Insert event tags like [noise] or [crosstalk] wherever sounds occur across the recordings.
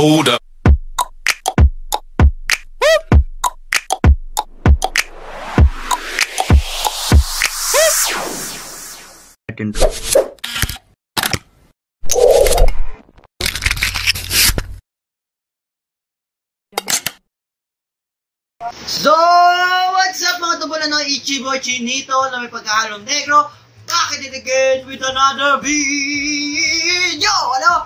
Hold up. So, what's up mga tubulan ng Ichibo Chinito na may pagkahalong negro? Back again with another video! Ano?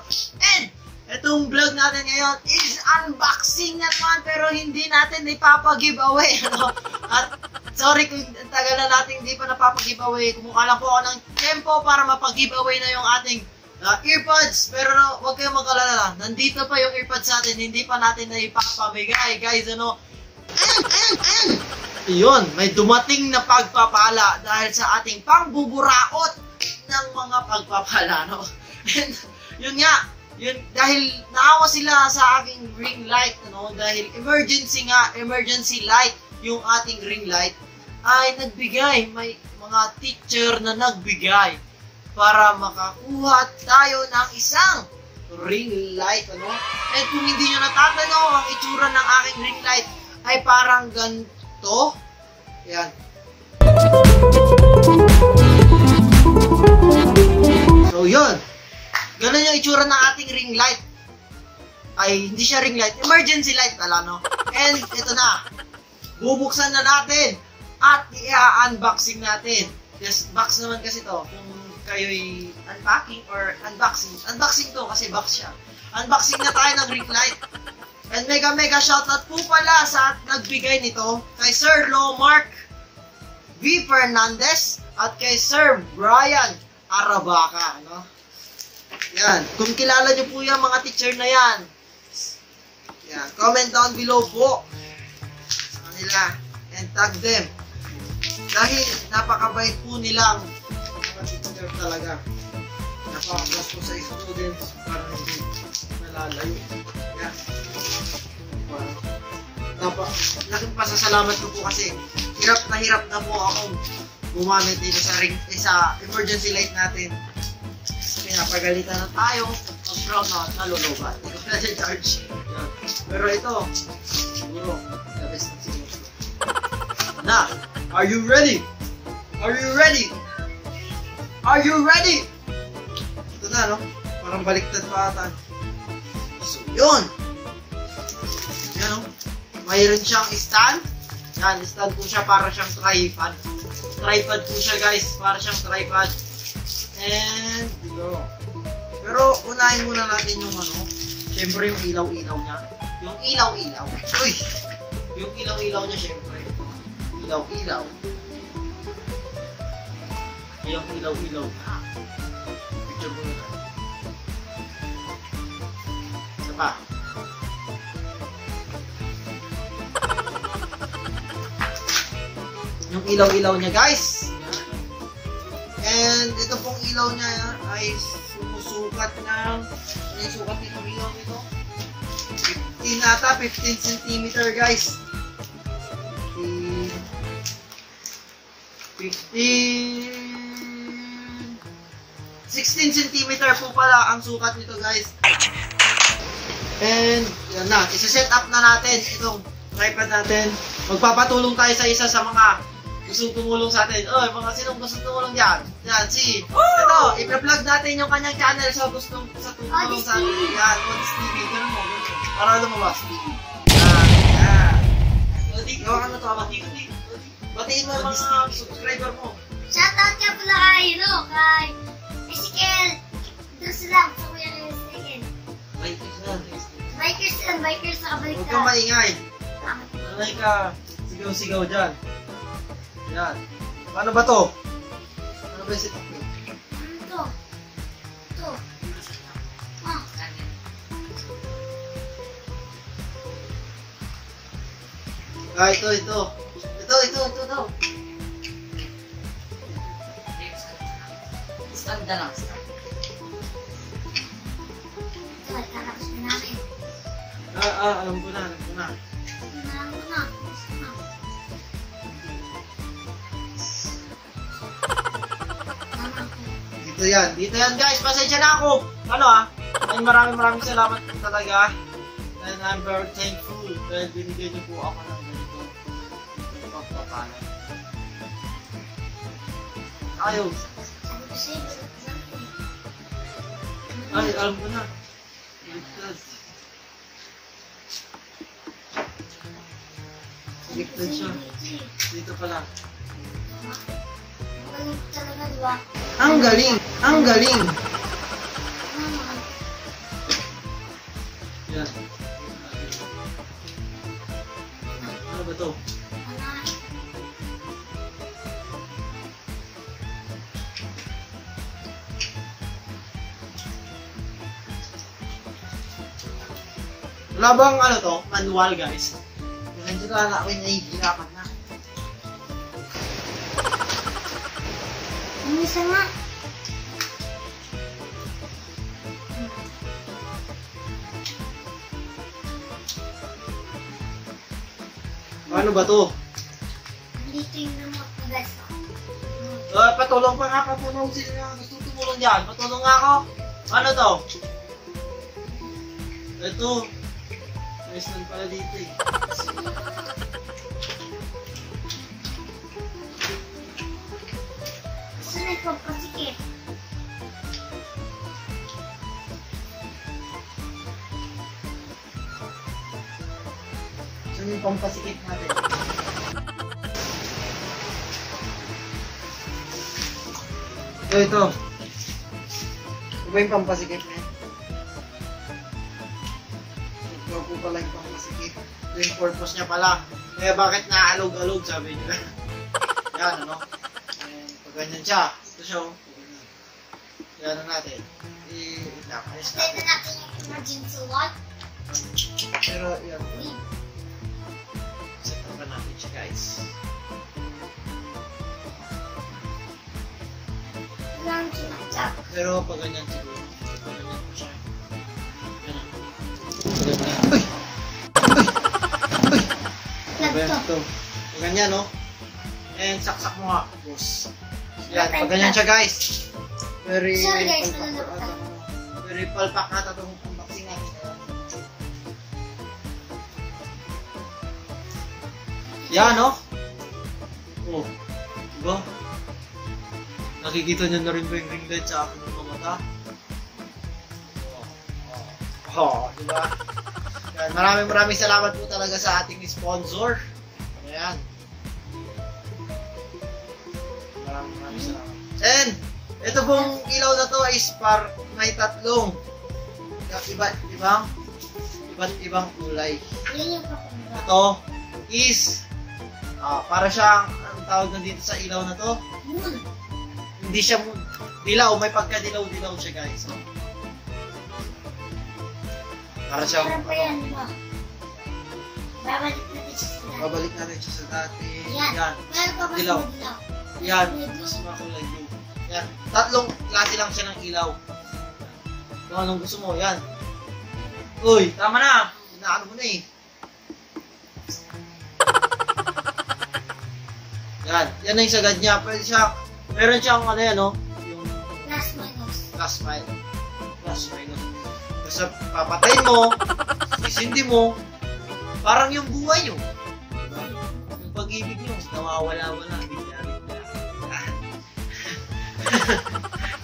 Itong vlog natin ngayon is unboxing naman pero hindi natin ipapa-giveaway. [laughs] Ano? At sorry kung tagal na natin hindi pa napapa-giveaway. Kumuha lang po ako ng tempo para mapag-giveaway na yung ating uh, earpods. Pero no, huwag kayong mag-alala. Nandito pa yung earpods sa atin. Hindi pa natin na ipapamigay. Guys, ano? Yun, may dumating na pagpapala dahil sa ating pangbuburaot ng mga pagpapala, no? [laughs] And, yun nga, yun, dahil naawa sila sa aking ring light, ano, dahil emergency nga, emergency light yung ating ring light, ay nagbigay, may mga teacher na nagbigay para makakuha tayo ng isang ring light, ano? And kung hindi nyo natatanaw ang itsura ng aking ring light, ay parang ganito. Yan. So, yun. Ganun yung itsura ng ating ring light. Ay, hindi siya ring light. Emergency light pala, no? And, ito na. Bubuksan na natin. At i-unboxing natin. Yes, box naman kasi to. Kung kayo'y unpacking or unboxing. Unboxing to kasi box siya. Unboxing na tayo ng ring light. And mega mega shoutout po pala sa nagbigay nito kay Sir Lomark V. Fernandez at kay Sir Brian Arabaca. No? Yan. Kung kilala nyo po yung mga teacher na yan, yan. comment down below po sa kanila and tag them. Dahil napakabait po nilang mga teacher talaga. Napakagas po sa students para hindi nalalayo. Yan. Napa, laking pasasalamat ko po kasi hirap na hirap na po akong gumamit dito sa ring, eh, sa emergency light natin. Pinapagalitan na tayo pag brown na nalulubat. Na charge. Pero ito, siguro, the best na siguro. [laughs] Na, are you ready? Are you ready? Are you ready? Ito na, no? Parang baliktad pa ata. So, yun! Yan o. Mayroon siyang stand. Yan, stand po siya para siyang tripod. Tripod po siya guys, para siyang tripod. And, yun. Pero, unahin muna natin yung ano, syempre yung ilaw-ilaw niya. Yung ilaw-ilaw. Uy! Yung ilaw-ilaw niya syempre. Ilaw-ilaw. Yung ilaw-ilaw. Picture mo na. Isa pa. yung ilaw-ilaw niya guys. Ito pong ilaw niya ay sumusukat ng ano yung sukat nitong ilaw nito? 15 ata, 15 cm guys. 15 16 cm po pala ang sukat nito guys. And yan na, isa-set up na natin itong tripod natin. Magpapatulong tayo sa isa sa mga gustong tumulong sa atin. Oh, mga sinong gustong tumulong dyan? Yan, si... Ito, i-vlog natin yung kanyang channel sa gustong sa tumulong sa atin. Yan, Odis TV. Ganun mo, ganun mo. Para lumabas, TV. Yan, yan. Odi, gawa ka na ito, bati ko, Batiin mo yung mga subscriber mo. Shoutout ka pala kay, ano, kay Ezekiel. Doon sila, sa kuya ni Ezekiel. Like, yan. Bikers yan, bikers na kabalik Huwag kang maingay. Tama. Nanay ka, sigaw-sigaw dyan. Yan. Paano ba to? Ano ba yung setup mo? Ano to? Ito. Ah, Ah, ito, ito. Ito, ito, ito, ito. Stand na lang, ito, itatakas na namin. Ah, ah, alam ko na, alam ko na. Ano mo na? Gusto na. Dito yan, dito yan guys, pasensya na ako. Ano ah, ay maraming maraming salamat po talaga. And I'm very thankful dahil binigyan niyo po ako ng ganito. Ito pagpapala. Ayaw. Ay, alam ko na. Ligtas. Ligtas siya. Dito pala. Magaling talaga, di ba? Ang galing! Ang galing! Yan. Ano ba to? anak. Wala bang ano to? Manual guys. Nandiyan na lang ako yung isa nga. Ano ba to? Dito yung remote na guys. Uh, patulong pa nga, patulong sila. Gusto tumulong dyan. Patulong nga ako. Ano to? Ito. Nice lang pala dito eh. [laughs] Saan ay papasikip? Saan yung pampasikip natin? Ito, ito. Ito yung pampasikip niya? Ito po pala yung pampasikip. Ito yung purpose niya pala. Kaya bakit naalog-alog sabi niya. [laughs] Yan, ano? Ganyan siya. Ito siya, oh. Pag ganyan. Yan na natin. Pwede natin. natin yung emergency light. Pero, yan. Set up na natin siya, guys. Lang sinatsak. Pero pag ganyan siguro, pag ganyan po siya. Ganyan. Ganyan. Uy! Uy! Uy! ganyan, no? And saksak mo nga, boss. Yan, pag ganyan siya, guys. Very, Sorry, guys, palpak nalulok ata. Very palpak ata itong unboxing natin. Yan, no? Oh. Diba? Nakikita niyo na rin ba yung ring light sa akin ng mata? Oh, oh. diba? Yan, maraming maraming salamat po talaga sa ating sponsor. Ayan. Maraming maraming salamat. And, ito pong ilaw na to is par may tatlong iba, ibang iba't ibang kulay. Ito is ah, para siyang ang tawag na dito sa ilaw na to, Moon. hindi siya mo dilaw, may pagka-dilaw-dilaw siya guys. No? Para siyang ba? Babalik natin siya sa dati. babalik natin siya sa dati. Yan. Yan. Dilaw. Yan. Mas makulay blue. Yan. Tatlong klase lang siya ng ilaw. Kung anong gusto mo, yan. Uy, tama na. Inaano mo na eh. [laughs] Yan. Yan na yung sagad niya. Pwede siya, meron siyang ano yan, no? Yung Plus minus. plus minus. Plus minus. Basta papatay mo, sisindi mo, parang yung buhay nyo. Diba? Yung pag-ibig nyo, nawawala-wala.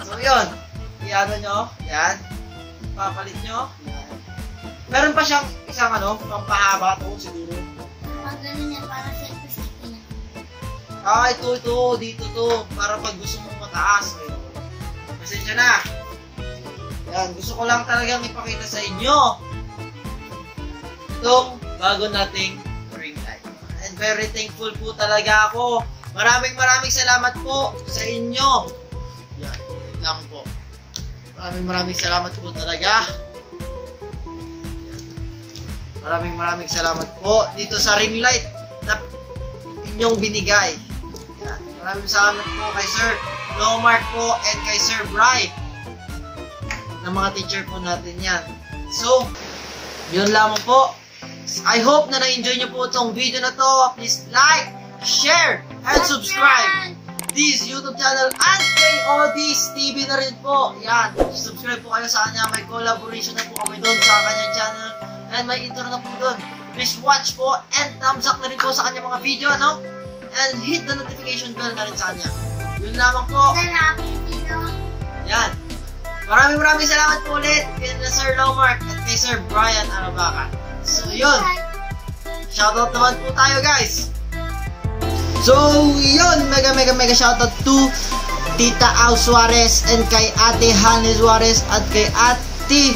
So yun, iano nyo, yan, papalit nyo, yan. Meron pa siyang isang ano, pampahaba to siguro. Pag ganun yan, parang self-esteem niya. Ah, ito, ito, dito to, para pag gusto mong mataas. Ayun. Pasensya na. Yan, gusto ko lang talagang ipakita sa inyo itong bago nating ring light. And very thankful po talaga ako. Maraming maraming salamat po sa inyo. Lang po. Maraming maraming salamat po talaga. Maraming maraming salamat po dito sa ring light na inyong binigay. Yan. Maraming salamat po kay Sir Lomark po and kay Sir Bry ng mga teacher po natin yan. So, yun lamang po. I hope na na-enjoy nyo po itong video na to. Please like, share, and subscribe this YouTube channel and kay Odis TV na rin po. Yan, subscribe po kayo sa kanya. May collaboration na po kami doon sa kanyang channel. And may intro na po doon. Please watch po and thumbs up na rin po sa kanya mga video, ano? And hit the notification bell na rin sa kanya. Yun lamang po. Yan. Maraming maraming salamat po ulit kay Sir Lomark at kay Sir Brian Arabaca. So yun, shoutout naman po tayo guys. So yun, mega mega mega shoutout to Tita Au Suarez and kay Ate Hanny Suarez at kay Ate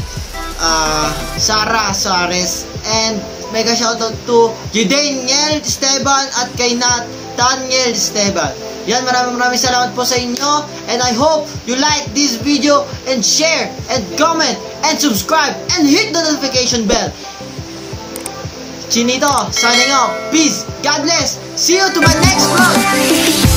ah, Sara Suarez and mega shoutout to Judaniel Esteban at kay Nathaniel Esteban. Yan, maraming maraming salamat po sa inyo and I hope you like this video and share and comment and subscribe and hit the notification bell. Chinito, signing off. Peace. God bless. See you to my next vlog.